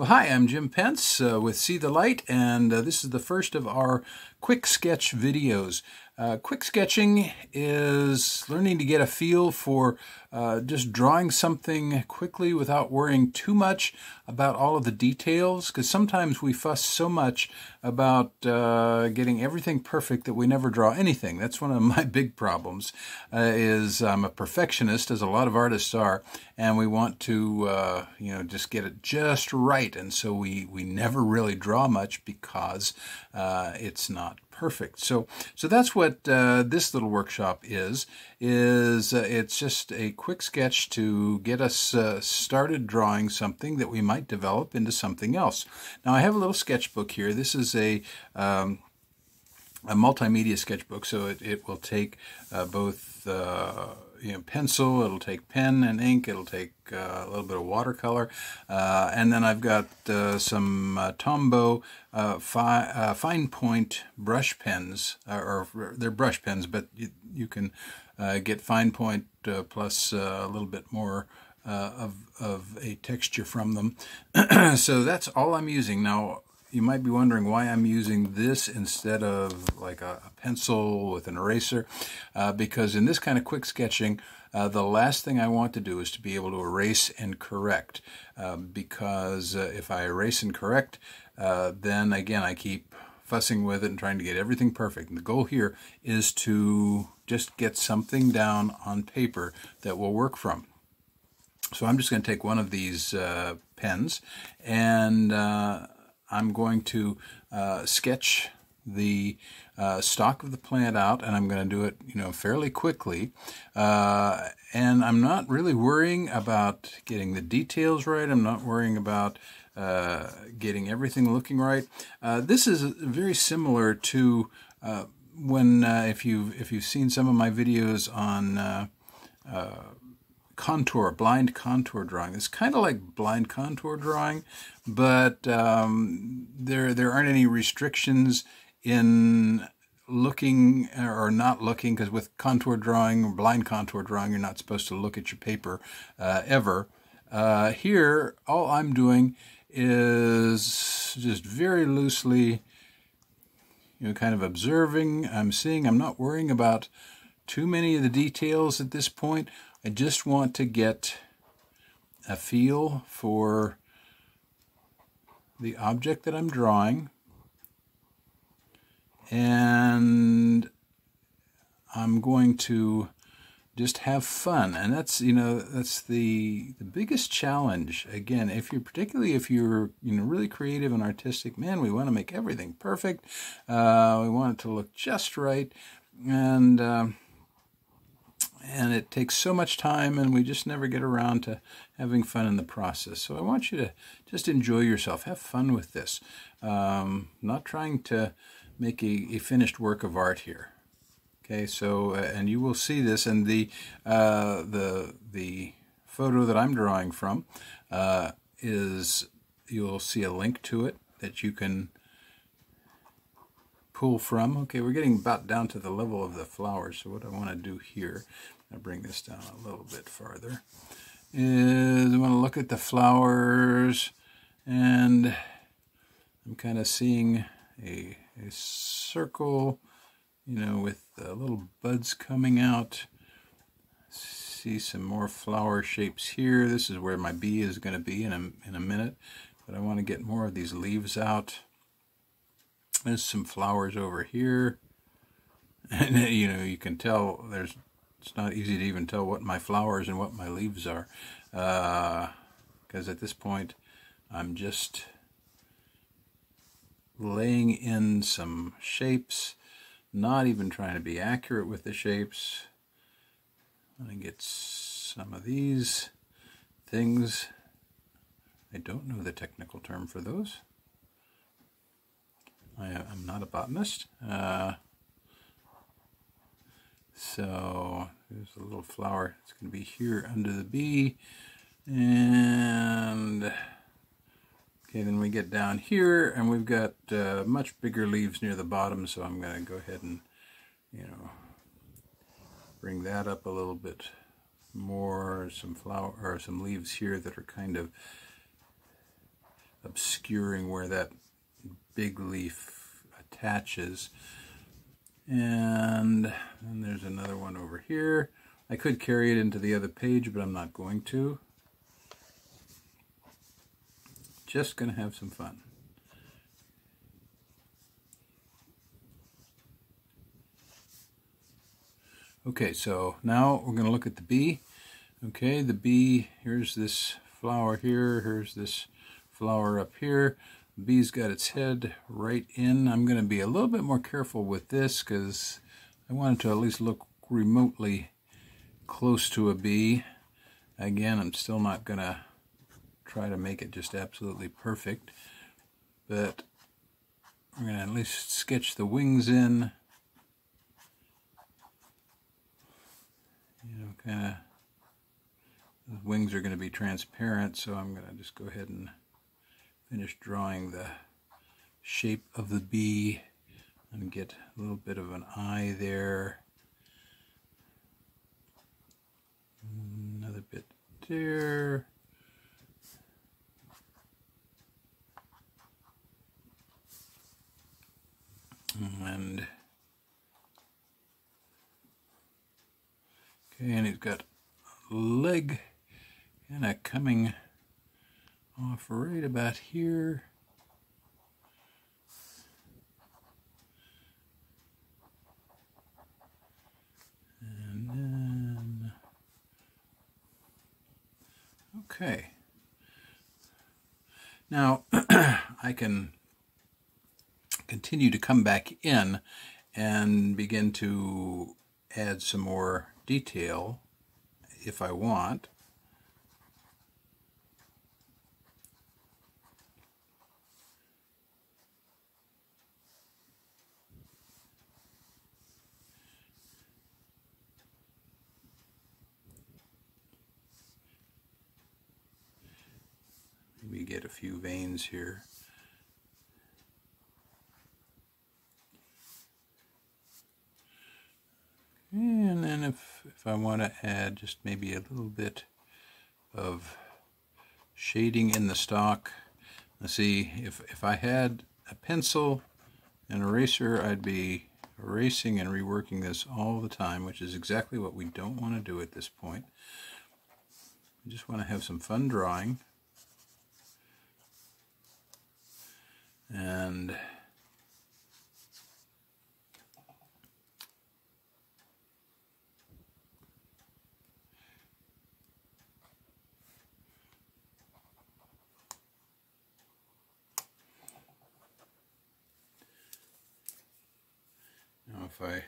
Well, hi, I'm Jim Pence uh, with See the Light, and uh, this is the first of our quick sketch videos. Uh, quick sketching is learning to get a feel for uh, just drawing something quickly without worrying too much about all of the details, because sometimes we fuss so much about uh, getting everything perfect that we never draw anything. That's one of my big problems, uh, is I'm a perfectionist, as a lot of artists are, and we want to, uh, you know, just get it just right, and so we, we never really draw much because uh, it's not perfect. So, so that's what uh, this little workshop is. Is uh, it's just a quick sketch to get us uh, started drawing something that we might develop into something else. Now, I have a little sketchbook here. This is a um, a multimedia sketchbook, so it, it will take uh, both uh, you know, pencil, it'll take pen and ink, it'll take uh, a little bit of watercolor, uh, and then I've got uh, some uh, Tombow uh, fi fine point brush pens, or they're brush pens, but you, you can get fine point plus a little bit more of, of a texture from them. so that's all I'm using. Now, you might be wondering why I'm using this instead of like a, a pencil with an eraser, uh, because in this kind of quick sketching, uh, the last thing I want to do is to be able to erase and correct, uh, because uh, if I erase and correct, uh, then again I keep fussing with it and trying to get everything perfect. And the goal here is to just get something down on paper that will work from. So I'm just going to take one of these uh, pens and I'm going to uh, sketch the uh, stalk of the plant out, and I'm going to do it, you know, fairly quickly. Uh, and I'm not really worrying about getting the details right. I'm not worrying about uh, getting everything looking right. Uh, this is very similar to uh, when if you if you've seen some of my videos on contour, blind contour drawing. It's kind of like blind contour drawing, but um, there there aren't any restrictions in looking or not looking because with contour drawing or blind contour drawing, you're not supposed to look at your paper uh, ever. Uh, here, all I'm doing is just very loosely, you know, kind of observing. I'm seeing. I'm not worrying about too many of the details at this point. I just want to get a feel for the object that I'm drawing. And I'm going to just have fun. And that's you know that's the the biggest challenge. Again if you're particularly if you're you know really creative and artistic man we want to make everything perfect. Uh, we want it to look just right. And uh, and it takes so much time and we just never get around to having fun in the process. So i want you to just enjoy yourself. Have fun with this. Um, not trying to make a, a, finished work of art here. Okay so uh, and you will see this in the uh, the the photo that i'm drawing from uh, is you'll see a link to it that you can pull from. Okay, we're getting about down to the level of the flowers. So what I want to do here I bring this down a little bit farther, is I want to look at the flowers and I'm kind of seeing a, a circle, you know, with uh, little buds coming out. See some more flower shapes here. This is where my bee is going to be in a, in a minute, but I want to get more of these leaves out. There's some flowers over here. And, you know, you can tell there's it's not easy to even tell what my flowers and what my leaves are. Because uh, at this point I'm just laying in some shapes not even trying to be accurate with the shapes. I get some of these things. I don't know the technical term for those I, am not a botanist uh, so there's a little flower. It's going to be here under the bee. And okay, then we get down here and we've got uh, much bigger leaves near the bottom. So I'm going to go ahead and, you know, bring that up a little bit more. Some flower or some leaves here that are kind of obscuring where that big leaf attaches. And there's another one over here. I could carry it into the other page, but I'm not going to. Just going to have some fun. Okay, so now we're going to look at the bee. Okay, the bee, here's this flower here, here's this flower up here. Bee's got its head right in. I'm going to be a little bit more careful with this because I wanted to at least look remotely close to a bee. Again, I'm still not going to try to make it just absolutely perfect, but I'm going to at least sketch the wings in. You know, kind of the wings are going to be transparent, so I'm going to just go ahead and finish drawing the shape of the bee and get a little bit of an eye there. Another bit there. And okay, and he's got a leg kind of coming off right about here. And then, okay. Now, I can continue to come back in and begin to add some more detail if I want. Maybe get a few veins here. And then if, if I want to add just maybe a little bit of shading in the stalk. Let's see, if, if I had a pencil and eraser, I'd be erasing and reworking this all the time, which is exactly what we don't want to do at this point. We just want to have some fun drawing. And Now if I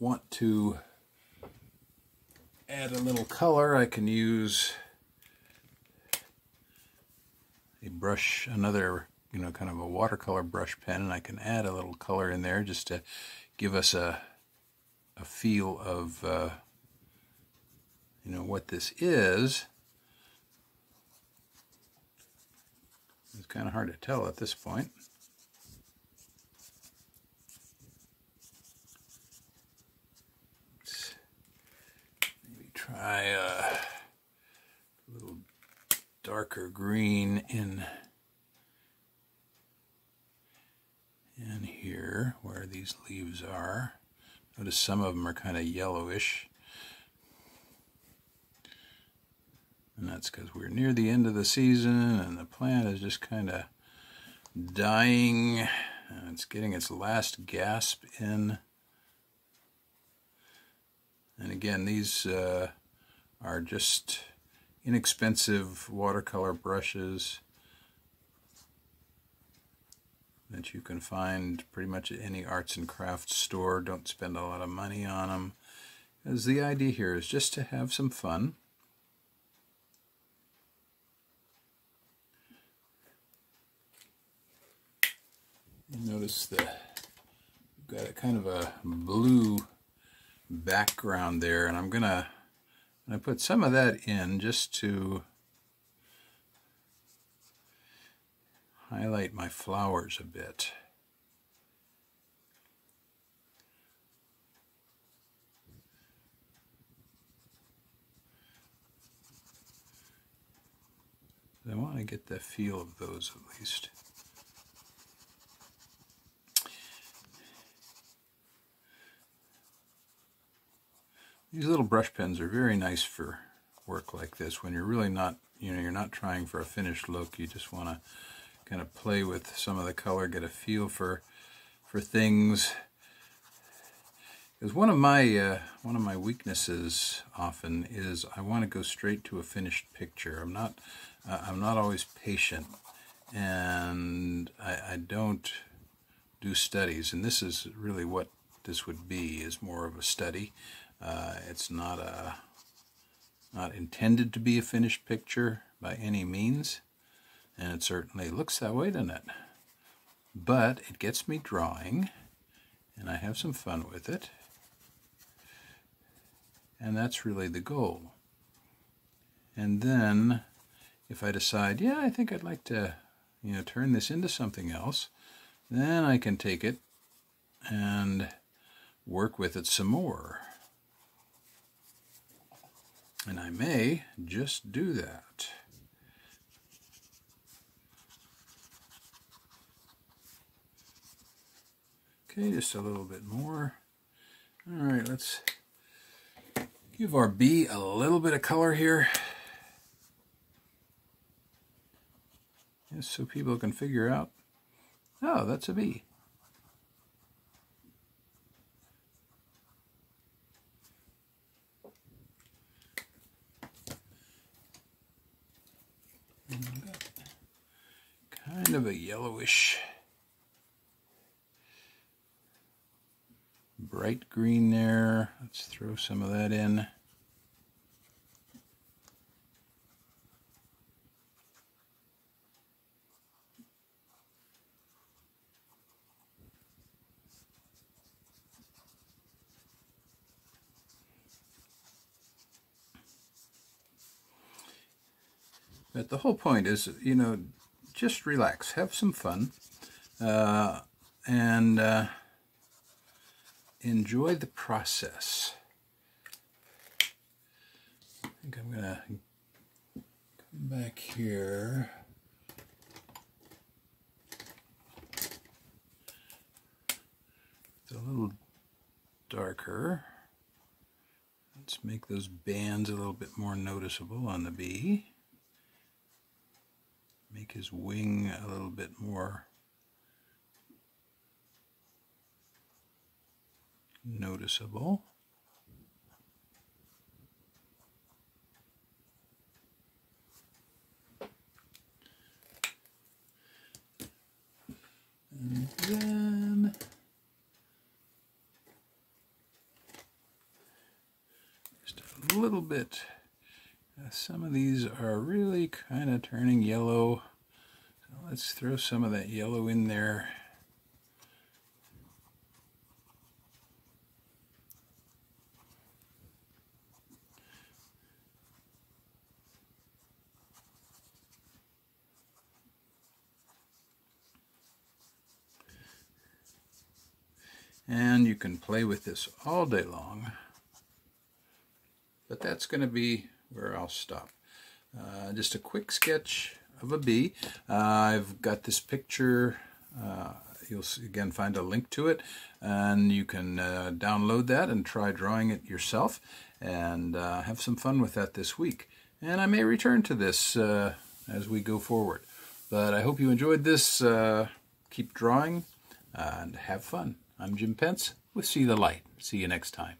want to add a little color, I can use a brush, another, you know, kind of a watercolor brush pen, and I can add a little color in there just to give us a, a feel of, uh, you know, what this is. It's kind of hard to tell at this point. try a little darker green in in here where these leaves are. Notice some of them are kind of yellowish. And that's because we're near the end of the season and the plant is just kind of dying. And it's getting its last gasp in. And again, these uh, are just inexpensive watercolor brushes that you can find pretty much at any arts and crafts store. Don't spend a lot of money on them. Because the idea here is just to have some fun. You notice the got a kind of a blue background there and I'm gonna I put some of that in just to highlight my flowers a bit. I want to get the feel of those at least. These little brush pens are very nice for work like this when you're really not, you know, you're not trying for a finished look. You just want to kind of play with some of the color, get a feel for for things. Because one of my uh, one of my weaknesses often is I want to go straight to a finished picture. I'm not uh, I'm not always patient, and I, I don't do studies. And this is really what this would be is more of a study. Uh, it's not a not intended to be a finished picture by any means, and it certainly looks that way, doesn't it? But it gets me drawing, and I have some fun with it, and that's really the goal. And then, if I decide, yeah, I think I'd like to, you know, turn this into something else, then I can take it and work with it some more. And I may just do that. Okay, just a little bit more. All right, let's give our bee a little bit of color here. Just so people can figure out, oh, that's a bee. kind of a yellowish bright green there. Let's throw some of that in. But the whole point is, you know, just relax, have some fun, uh, and uh, enjoy the process. I think I'm going to come back here. It's a little darker. Let's make those bands a little bit more noticeable on the bee make his wing a little bit more noticeable. And then just a little bit uh, some of these are really kind of turning yellow. So let's throw some of that yellow in there. And you can play with this all day long. But that's going to be where I'll stop. Uh, just a quick sketch of a bee. Uh, I've got this picture. Uh, you'll again find a link to it, and you can uh, download that and try drawing it yourself, and uh, have some fun with that this week. And I may return to this uh, as we go forward. But I hope you enjoyed this. keep drawing and have fun. I'm Jim Pence with See the Light. See you next time.